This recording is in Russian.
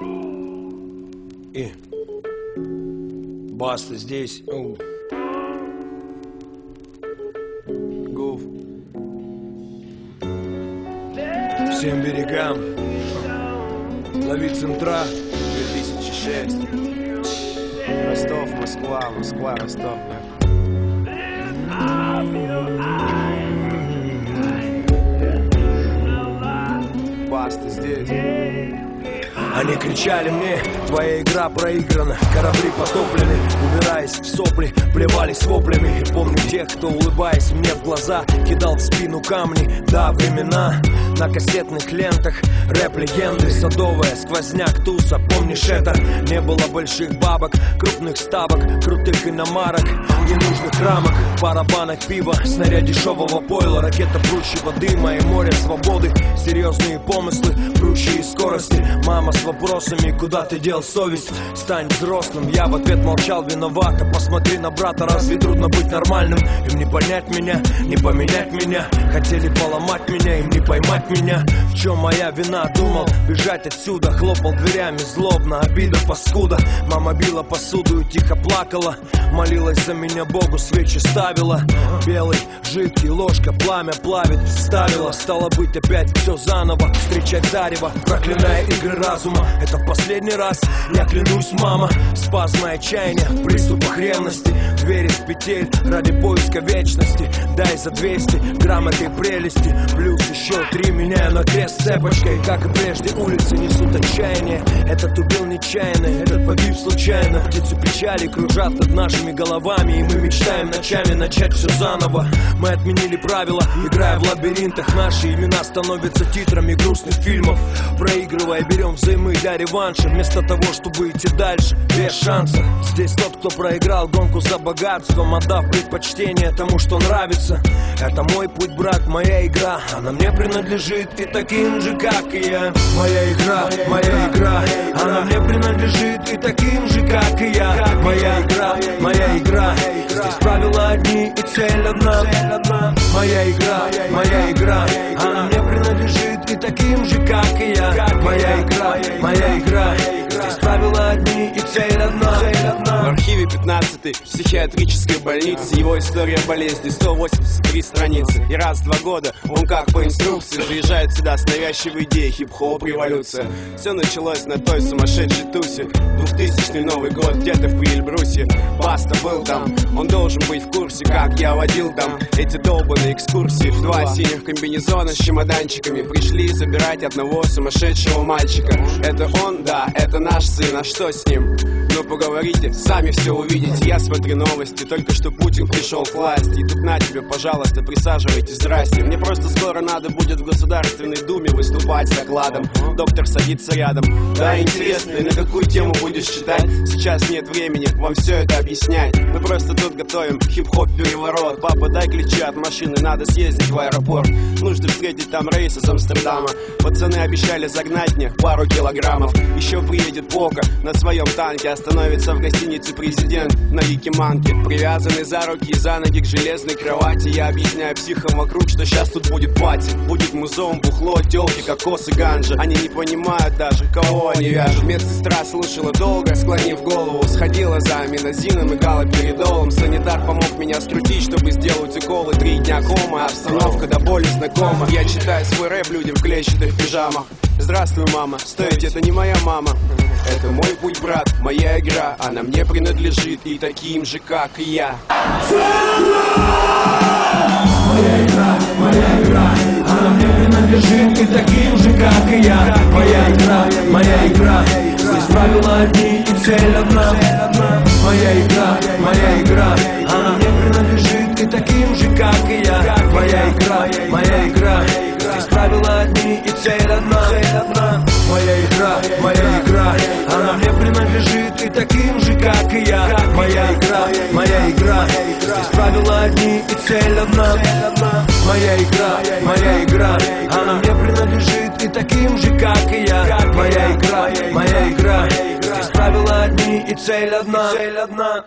И Баста здесь. Оу. Гуф. Всем берегам. Лови центра 2006. Ростов, Москва, Москва, Ростов. Баста здесь. Они кричали мне, твоя игра проиграна Корабли потоплены, убираясь в сопли Плевались воплями. И помню тех, кто, улыбаясь мне в глаза Кидал в спину камни, да, времена На кассетных лентах рэп-легенды Садовая, сквозняк, туса, помнишь это? Не было больших бабок, крупных ставок Крутых иномарок, ненужных рамок Барабанок пива, снаряд дешевого пойла Ракета прущего дыма и море свободы Серьезные помыслы, прущие скорости. Мама с вопросами, куда ты дел совесть? Стань взрослым, я в ответ молчал виновато Посмотри на брата, разве трудно быть нормальным? Им не понять меня, не поменять меня. Хотели поломать меня, им не поймать меня. В чем моя вина? Думал бежать отсюда. Хлопал дверями злобно, обида паскуда. Мама била посуду и тихо плакала Молилась за меня Богу, свечи ставила. Белый, жидкий, ложка, пламя плавит Ставила, стало быть опять все заново Встречать зарево, проклиная игры разума Это в последний раз, я клянусь, мама Спазмы отчаяния, в приступах ревности Двери с петель ради поиска вечности. Дай за 200 грамм этой прелести. Плюс еще три меняю на крест цепочкой. Как и прежде улицы несут отчаяние. Этот убил нечаянно, этот погиб случайно. Птицы печали кружат над нашими головами И мы мечтаем ночами начать все заново. Мы отменили правила, играя в лабиринтах. Наши имена становятся титрами грустных фильмов. Проигрывая, берем взаймы для реванша. Вместо того, чтобы идти дальше, без шанса. Здесь тот, кто проиграл гонку за богатством Отдав предпочтение тому, что нравится. Это мой путь, брат, моя игра. Она мне принадлежит и таким же, как и я. Моя игра, моя игра. Она мне принадлежит и таким же, как и я. Моя игра, моя игра. Здесь правила одни и цель одна. Моя игра, моя игра. Она мне принадлежит и таким же, как и я. Моя игра, моя игра В архиве 15 психиатрической больницы Его история болезни 183 страницы. И раз в два года он как по инструкции Заезжает сюда с навязчивой идеей хип-хоп революция. Все началось на той сумасшедшей тусе. 2000 Новый год где-то в Эльбрусе Баста был там, он должен быть в курсе Как я водил там эти долбанные экскурсии Два синих комбинезона с чемоданчиками. Пришли забирать одного сумасшедшего мальчика. Это он, да, это наш сын, а что с ним? Ну поговорите, сами все увидите. Я смотрю новости, только что Путин пришел к власти. И тут на тебе, пожалуйста, присаживайтесь, здрасте. Мне просто скоро надо будет в Государственной Думе выступать с докладом. Доктор садится рядом. Да, интересно, и на какую тему будешь читать? Сейчас нет времени вам все это объяснять. Мы просто тут готовим хип-хоп переворот. Папа, дай ключи от машины, надо съездить в аэропорт. Нужно встретить там рейсы с Амстердама. Пацаны обещали загнать мне пару килограммов. Еще приедет Пока на своем танке Остановится в гостинице президент на Якиманке. Привязанный за руки и за ноги к железной кровати. Я объясняю психам вокруг, что сейчас тут будет пати. Будет музон, бухло, телки, кокос и ганжа. Они не понимают даже, кого они вяжут. Медсестра слушала долго, склонив голову Сходила за аминозином и галоперидолом. Санитар помог меня скрутить, чтобы сделать уколы Три дня кома, обстановка до боли знакома. Я читаю свой рэп людям в клетчатых пижамах. Здравствуй, мама, стойте, это не моя мама. Это мой путь, брат, моя игра. Она мне принадлежит. И таким же, как и я. Моя игра, моя игра Она мне принадлежит и таким же, как и я Моя игра, моя игра Здесь правила одни и цель одна как и я. Моя игра, моя игра. Здесь правила одни и цель одна. Моя игра, моя игра. Она мне принадлежит и таким же, как и я. Моя игра, моя игра. Здесь правила одни и цель одна. Моя игра, моя игра. Она мне принадлежит и таким же, как и я. Моя игра, моя игра. Здесь правила одни и цель одна